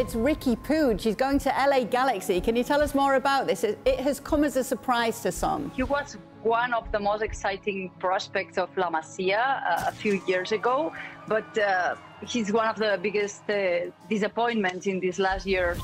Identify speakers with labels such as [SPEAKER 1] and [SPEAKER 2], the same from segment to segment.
[SPEAKER 1] it's Riqui Puig. She's going to LA Galaxy. Can you tell us more about this? It, it has come as a surprise to some.
[SPEAKER 2] He was one of the most exciting prospects of La Masia uh, a few years ago, but uh, he's one of the biggest uh, disappointments in this last year.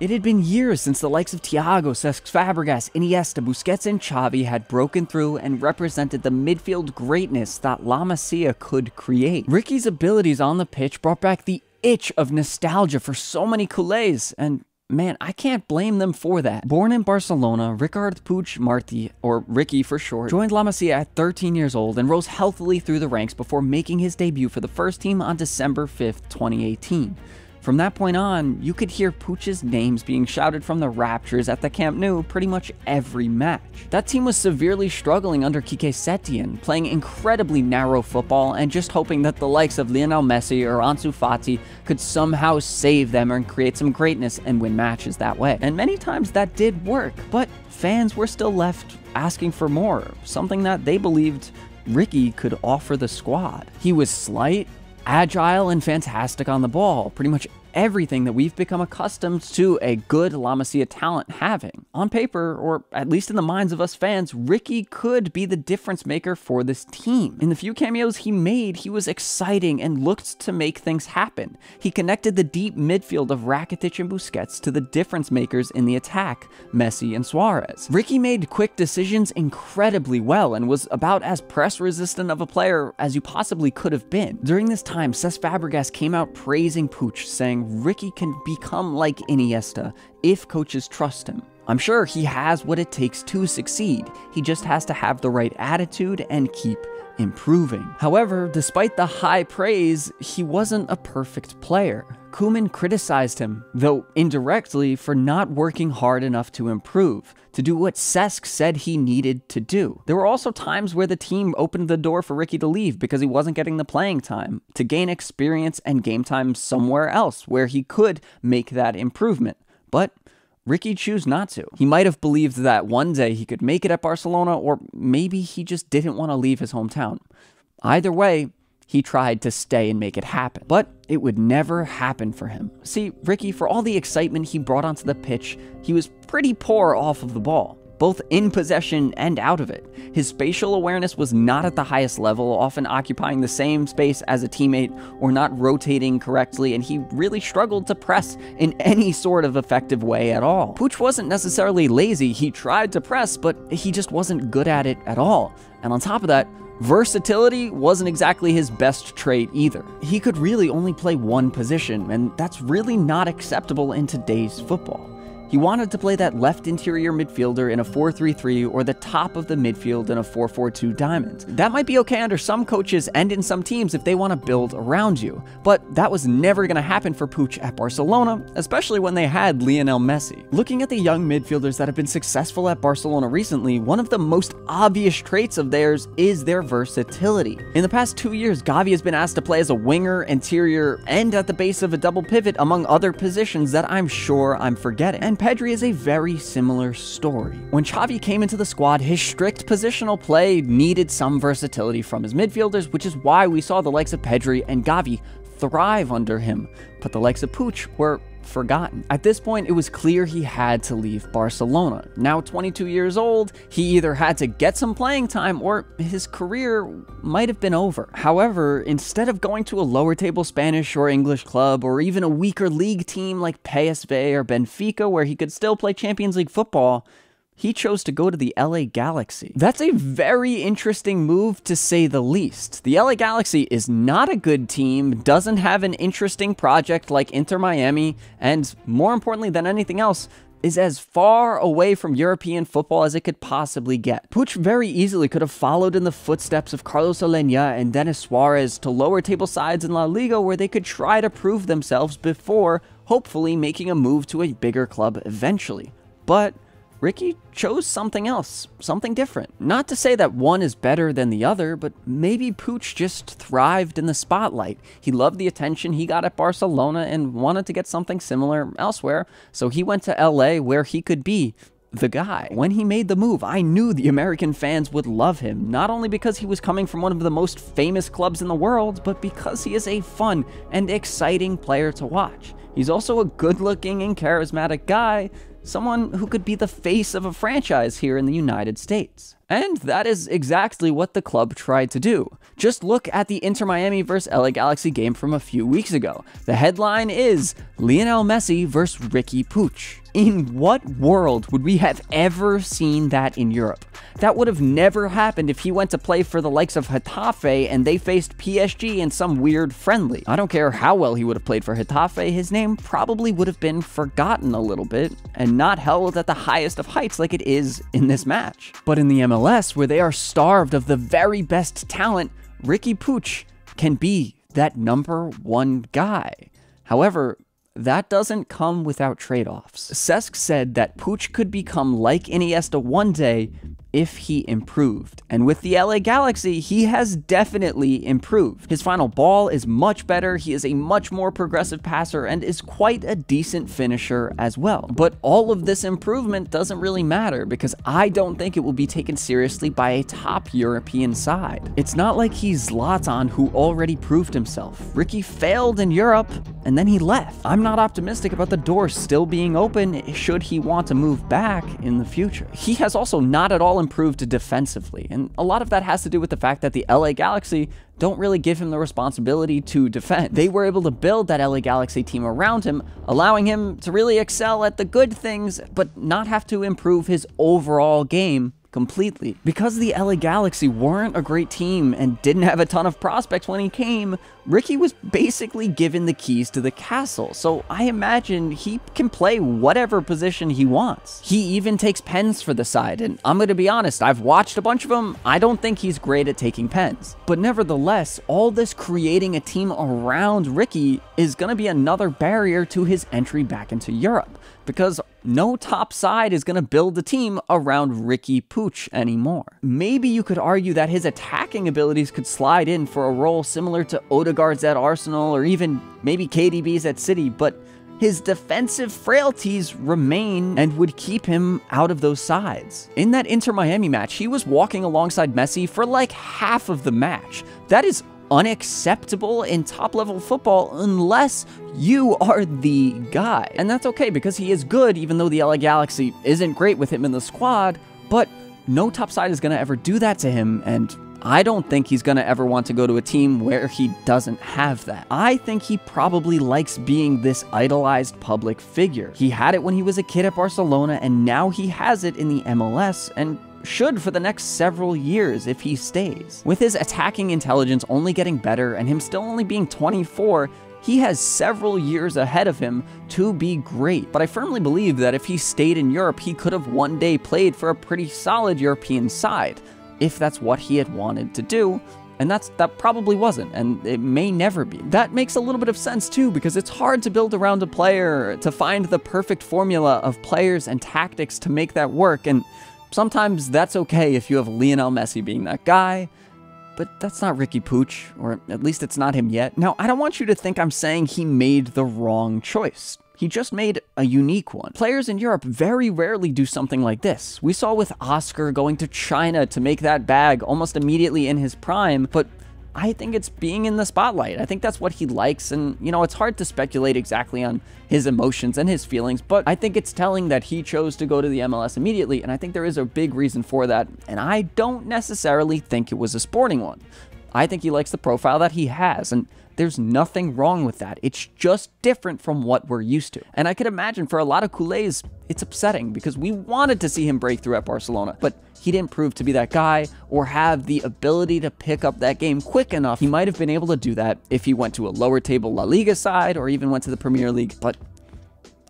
[SPEAKER 3] It had been years since the likes of Thiago, Cesc Fabregas, Iniesta, Busquets, and Xavi had broken through and represented the midfield greatness that La Masia could create. Riqui's abilities on the pitch brought back the itch of nostalgia for so many culés, and man, I can't blame them for that. Born in Barcelona, Ricard Puig Martí, or Riqui for short, joined La Masia at 13 years old and rose healthily through the ranks before making his debut for the first team on December 5th, 2018. From that point on, you could hear Puig's names being shouted from the Raptors at the Camp Nou pretty much every match. That team was severely struggling under Quique Setien, playing incredibly narrow football and just hoping that the likes of Lionel Messi or Ansu Fati could somehow save them and create some greatness and win matches that way. And many times that did work, but fans were still left asking for more, something that they believed Riqui could offer the squad. He was slight, agile and fantastic on the ball, pretty much everything that we've become accustomed to a good La Masia talent having. On paper, or at least in the minds of us fans, Riqui could be the difference maker for this team. In the few cameos he made, he was exciting and looked to make things happen. He connected the deep midfield of Rakitic and Busquets to the difference makers in the attack, Messi and Suarez. Riqui made quick decisions incredibly well and was about as press resistant of a player as you possibly could have been. During this time, Cesc Fabregas came out praising Puig, saying, Riqui can become like Iniesta if coaches trust him. I'm sure he has what it takes to succeed. He just has to have the right attitude and keep improving. However, despite the high praise, he wasn't a perfect player. Koeman criticized him, though indirectly, for not working hard enough to improve, to do what Cesc said he needed to do. There were also times where the team opened the door for Riqui to leave because he wasn't getting the playing time, to gain experience and game time somewhere else where he could make that improvement. But Riqui chose not to. He might have believed that one day he could make it at Barcelona, or maybe he just didn't want to leave his hometown. Either way, he tried to stay and make it happen. But it would never happen for him. See, Riqui, for all the excitement he brought onto the pitch, he was pretty poor off of the ball both in possession and out of it. His spatial awareness was not at the highest level, often occupying the same space as a teammate or not rotating correctly, and he really struggled to press in any sort of effective way at all. Puig wasn't necessarily lazy, he tried to press, but he just wasn't good at it at all. And on top of that, Versatility wasn't exactly his best trait either. He could really only play one position, and that's really not acceptable in today's football. He wanted to play that left interior midfielder in a 4-3-3 or the top of the midfield in a 4-4-2 diamond. That might be okay under some coaches and in some teams if they want to build around you, but that was never going to happen for Puig at Barcelona, especially when they had Lionel Messi. Looking at the young midfielders that have been successful at Barcelona recently, one of the most obvious traits of theirs is their versatility. In the past two years, Gavi has been asked to play as a winger, interior, and at the base of a double pivot among other positions that I'm sure I'm forgetting. And Pedri is a very similar story. When Xavi came into the squad, his strict positional play needed some versatility from his midfielders, which is why we saw the likes of Pedri and Gavi thrive under him, but the likes of Puig were forgotten. At this point, it was clear he had to leave Barcelona. Now 22 years old, he either had to get some playing time or his career might have been over. However, instead of going to a lower table Spanish or English club or even a weaker league team like PSV or Benfica where he could still play Champions League football, he chose to go to the LA Galaxy. That's a very interesting move to say the least. The LA Galaxy is not a good team, doesn't have an interesting project like Inter Miami, and more importantly than anything else, is as far away from European football as it could possibly get. Puig very easily could have followed in the footsteps of Carlos Aleñá and Denis Suarez to lower table sides in La Liga where they could try to prove themselves before hopefully making a move to a bigger club eventually. But Riqui chose something else, something different. Not to say that one is better than the other, but maybe Puig just thrived in the spotlight. He loved the attention he got at Barcelona and wanted to get something similar elsewhere, so he went to LA where he could be the guy. When he made the move, I knew the American fans would love him, not only because he was coming from one of the most famous clubs in the world, but because he is a fun and exciting player to watch. He's also a good looking and charismatic guy, someone who could be the face of a franchise here in the United States. And that is exactly what the club tried to do. Just look at the Inter Miami vs LA Galaxy game from a few weeks ago. The headline is Lionel Messi vs Riqui Puig. In what world would we have ever seen that in Europe? That would have never happened if he went to play for the likes of Getafe and they faced PSG in some weird friendly. I don't care how well he would have played for Getafe, his name probably would have been forgotten a little bit and not held at the highest of heights like it is in this match. But in the MLS, where they are starved of the very best talent, Riqui Puig can be that number one guy. However, that doesn't come without trade offs. Cesc said that Puig could become like Iniesta one day if he improved. And with the LA Galaxy, he has definitely improved. His final ball is much better, he is a much more progressive passer, and is quite a decent finisher as well. But all of this improvement doesn't really matter because I don't think it will be taken seriously by a top European side. It's not like he's Zlatan who already proved himself. Riqui failed in Europe and then he left. I'm not optimistic about the door still being open should he want to move back in the future. He has also not at all improved defensively, and a lot of that has to do with the fact that the LA Galaxy don't really give him the responsibility to defend. They were able to build that LA Galaxy team around him, allowing him to really excel at the good things, but not have to improve his overall game completely. Because the LA Galaxy weren't a great team and didn't have a ton of prospects when he came, Riqui was basically given the keys to the castle, so I imagine he can play whatever position he wants. He even takes pens for the side, and I'm gonna be honest, I've watched a bunch of them, I don't think he's great at taking pens. But nevertheless, all this creating a team around Riqui is gonna be another barrier to his entry back into Europe because no top side is going to build a team around Riqui Puig anymore. Maybe you could argue that his attacking abilities could slide in for a role similar to Odegaard's at Arsenal or even maybe KDB's at City, but his defensive frailties remain and would keep him out of those sides. In that Inter Miami match, he was walking alongside Messi for like half of the match. That is unacceptable in top level football unless you are the guy. And that's okay because he is good, even though the LA Galaxy isn't great with him in the squad, but no top side is going to ever do that to him, and I don't think he's going to ever want to go to a team where he doesn't have that. I think he probably likes being this idolized public figure. He had it when he was a kid at Barcelona, and now he has it in the MLS, and should for the next several years if he stays. With his attacking intelligence only getting better and him still only being 24, he has several years ahead of him to be great. But I firmly believe that if he stayed in Europe, he could have one day played for a pretty solid European side, if that's what he had wanted to do. And that's that probably wasn't, and it may never be. That makes a little bit of sense too, because it's hard to build around a player, to find the perfect formula of players and tactics to make that work, and Sometimes that's okay if you have Lionel Messi being that guy, but that's not Riqui Puig, or at least it's not him yet. Now, I don't want you to think I'm saying he made the wrong choice. He just made a unique one. Players in Europe very rarely do something like this. We saw with Oscar going to China to make that bag almost immediately in his prime, but I think it's being in the spotlight. I think that's what he likes. And, you know, it's hard to speculate exactly on his emotions and his feelings, but I think it's telling that he chose to go to the MLS immediately. And I think there is a big reason for that. And I don't necessarily think it was a sporting one. I think he likes the profile that he has. And there's nothing wrong with that. It's just different from what we're used to. And I could imagine for a lot of Culés, it's upsetting because we wanted to see him break through at Barcelona, but he didn't prove to be that guy or have the ability to pick up that game quick enough. He might have been able to do that if he went to a lower table La Liga side or even went to the Premier League, but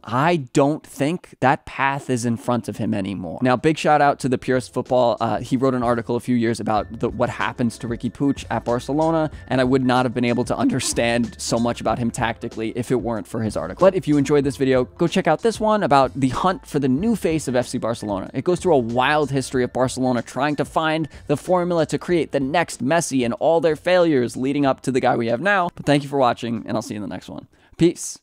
[SPEAKER 3] I don't think that path is in front of him anymore. Now, big shout out to the Purist Football. Uh, he wrote an article a few years about the, what happens to Riqui Puig at Barcelona, and I would not have been able to understand so much about him tactically if it weren't for his article. But if you enjoyed this video, go check out this one about the hunt for the new face of FC Barcelona. It goes through a wild history of Barcelona trying to find the formula to create the next Messi and all their failures leading up to the guy we have now. But thank you for watching, and I'll see you in the next one. Peace.